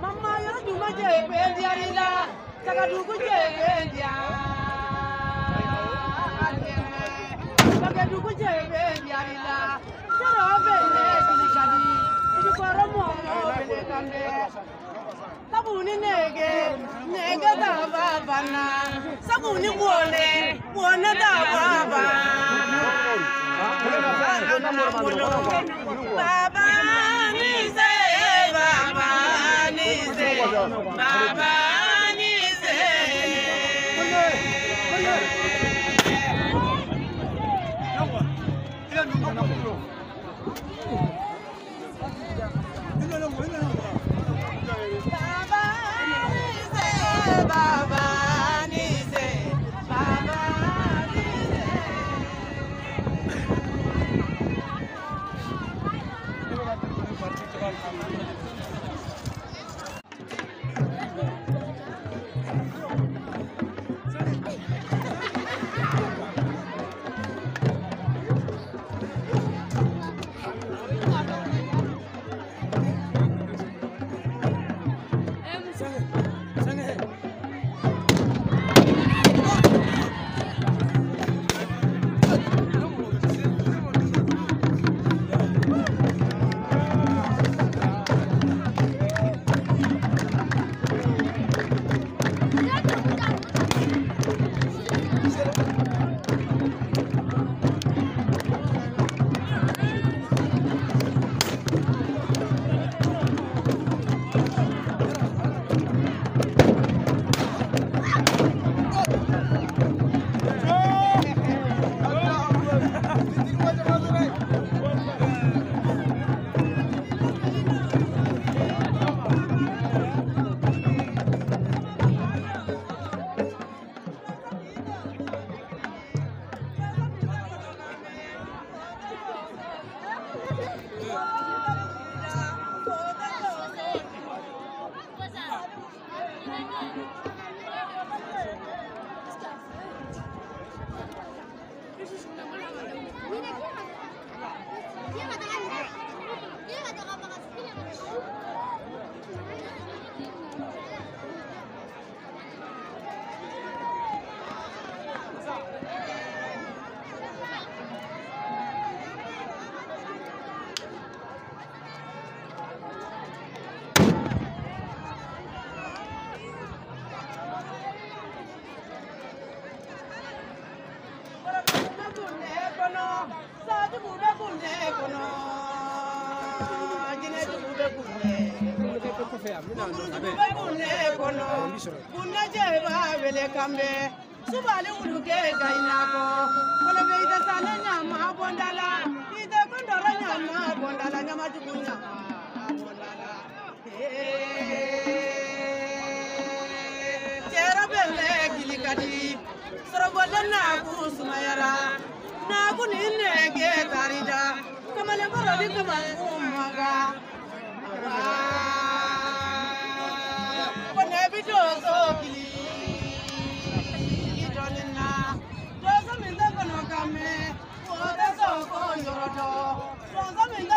Mama, you're too much, you're a bad, you're a bad, you're a bad. Ni nege nege da baba baba. Baba baba গুনে কোনো সাজ গুনে গুনে কোনো জিনে গুনে গুনে subale uluke gainako kono be ida sana nyama bondala ida gondoro nyama bondala nyama tuku nyama bondala tera belle gilikati naaku ni nɛgɛ tarida. Kamalenkɔrɔ di kamankun maga ah, kɔnɛ bi doso kili idɔnina doso min tɛ kɔnɔ ka mɛn o tɛ sɔn ko yɔrɔ dɔ doso min tɛ